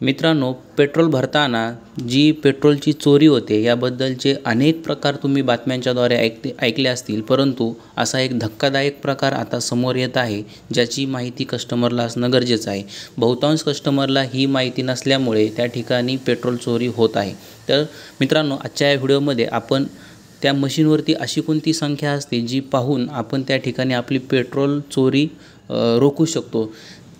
मित्रांनो पेट्रोल भरताना जी पेट्रोलची चोरी होते याबद्दलचे अनेक प्रकार तुम्ही बातम्यांच्याद्वारे ऐकते ऐकले असतील. परंतु असा एक धक्कादायक प्रकार आता समोर येत आहे ज्याची माहिती कस्टमरला असणं गरजेचं आहे. बहुतांश कस्टमरला ही माहिती नसल्यामुळे त्या ठिकाणी पेट्रोल चोरी होत आहे. तर मित्रांनो आजच्या या व्हिडिओमध्ये आपण त्या मशीनवरती अशी कोणती संख्या असते जी पाहून आपण त्या ठिकाणी आपली पेट्रोल चोरी रोखू शकतो?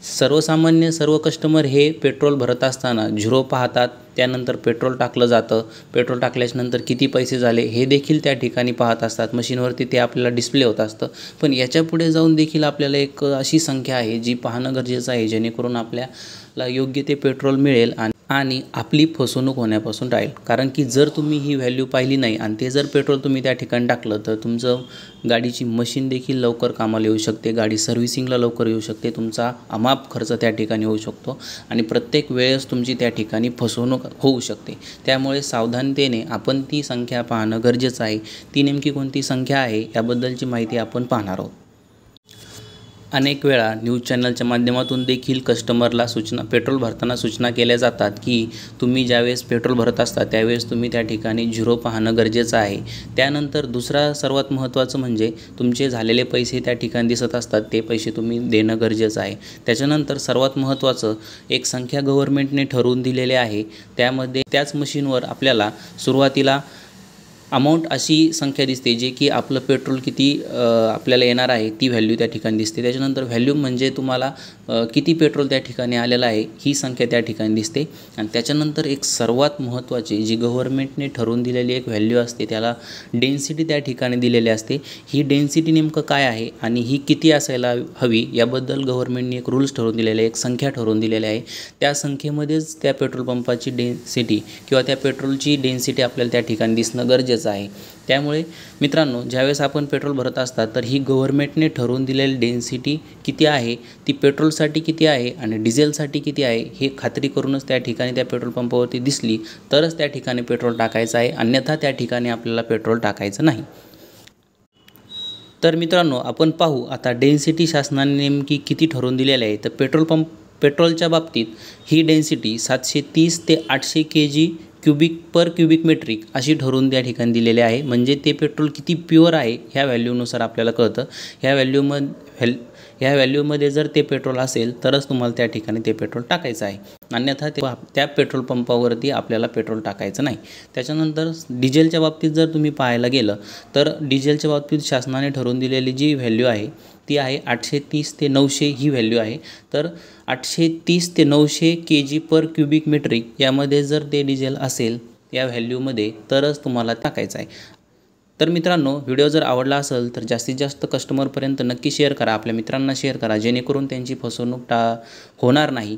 सर्वसामान्य सर्व कस्टमर हे पेट्रोल भरत असताना झिरो पाहतात त्यानंतर पेट्रोल टाकलं जातं. पेट्रोल टाकल्याच्यानंतर किती पैसे झाले हे देखील त्या ठिकाणी पाहत असतात. मशीनवरती ते आपल्याला डिस्प्ले होत असतं. पण याच्यापुढे जाऊन देखील आपल्याला एक अशी संख्या आहे जी पाहणं गरजेचं आहे जेणेकरून आपल्याला योग्य ते पेट्रोल मिळेल आणि आणि आपली फसवणूक होण्यापासून राहील. कारण की जर तुम्ही ही व्हॅल्यू पाहिली नाही आणि ते जर पेट्रोल तुम्ही त्या ठिकाणी टाकलं तर तुमचं गाडीची मशीन देखील लवकर कामाला येऊ शकते. गाडी सर्व्हिसिंगला लवकर येऊ शकते. तुमचा अमाप खर्च त्या ठिकाणी होऊ शकतो आणि प्रत्येक वेळेस तुमची त्या ठिकाणी फसवणूक होऊ शकते. त्यामुळे सावधानतेने आपण ती संख्या पाहणं गरजेचं आहे. ती नेमकी कोणती संख्या आहे याबद्दलची माहिती आपण पाहणार आहोत. अनेक वेळा न्यूज चॅनलच्या माध्यमातून देखील कस्टमरला सूचना पेट्रोल भरताना सूचना केल्या जातात की तुम्ही ज्यावेळेस पेट्रोल भरत असता त्यावेळेस तुम्ही त्या ठिकाणी झिरो पाहणं गरजेचं आहे. त्यानंतर दुसरा सर्वात महत्त्वाचं म्हणजे तुमचे झालेले पैसे त्या ठिकाणी दिसत असतात ते पैसे तुम्ही देणं गरजेचं आहे. त्याच्यानंतर सर्वात महत्त्वाचं एक संख्या गव्हर्मेंटने ठरवून दिलेले आहे. त्यामध्ये त्याच मशीनवर आपल्याला सुरुवातीला अमाऊंट अशी संख्या दिसते जे की आपलं पेट्रोल किती आपल्याला येणार आहे ती व्हॅल्यू त्या ठिकाणी दिसते. त्याच्यानंतर व्हॅल्यू म्हणजे तुम्हाला किती पेट्रोल त्या ठिकाणी आलेलं आहे ही संख्या त्या ठिकाणी दिसते. आणि त्याच्यानंतर एक सर्वात महत्त्वाची जी गव्हर्मेंटने ठरवून दिलेली एक व्हॅल्यू असते त्याला डेन्सिटी त्या ठिकाणी दिलेली असते. ही डेन्सिटी नेमकं काय आहे आणि ही किती असायला हवी याबद्दल गव्हर्मेंटने एक रूल्स ठरवून दिलेले एक संख्या ठरवून दिलेली आहे. त्या संख्येमध्येच त्या पेट्रोल पंपाची डेन्सिटी किंवा त्या पेट्रोलची डेन्सिटी आपल्याला त्या ठिकाणी दिसणं गरजेचं गरजेचं आहे. त्यामुळे मित्रांनो ज्यावेळेस आपण पेट्रोल भरत असतात तर ही गव्हर्मेंटने ठरवून दिलेली डेन्सिटी किती आहे ती पेट्रोलसाठी किती आहे आणि डिझेलसाठी किती आहे हे खात्री करूनच त्या ठिकाणी त्या पेट्रोल पंपावरती दिसली तरच त्या ठिकाणी पेट्रोल टाकायचं आहे अन्यथा त्या ठिकाणी आपल्याला पेट्रोल टाकायचं नाही. तर मित्रांनो आपण पाहू आता डेन्सिटी शासनाने नेमकी किती ठरवून दिलेली आहे तर पेट्रोल पंप पेट्रोलच्या बाबतीत ही डेन्सिटी सातशे तीस ते आठशे K G cubic per cubic metric अशी ठरवून त्या ठिकाणी दिलेले आहे. म्हणजे ते पेट्रोल किती प्युअर आहे ह्या व्हॅल्यूनुसार आपल्याला कळतं. ह्या व्हॅल्यूम व्हॅल ह्या व्हॅल्यूमध्ये जर ते पेट्रोल असेल तरच तुम्हाला त्या ठिकाणी ते पेट्रोल टाकायचं आहे. अन्यथा ते त्या पेट्रोल पंपावरती आपल्याला पेट्रोल टाकायचं नाही. त्याच्यानंतर डिझेलच्या बाबतीत जर तुम्ही पाहायला गेलं तर डिझेलच्या बाबतीत शासनाने ठरवून दिलेली जी व्हॅल्यू आहे ती आहे? आठशे तीस ते नऊशे ही व्हॅल्यू आहे. तर आठशे तीस ते नऊशे के जी पर क्युबिक मेट्रिक यामध्ये जर ते डिझेल असेल या व्हॅल्यूमध्ये तरच तुम्हाला टाकायचं आहे. तर मित्रांनो व्हिडिओ जर आवडला असेल तर जास्तीत जास्त कस्टमरपर्यंत नक्की शेअर करा. आपल्या मित्रांना शेअर करा जेणेकरून त्यांची फसवणूक टा होणार नाही.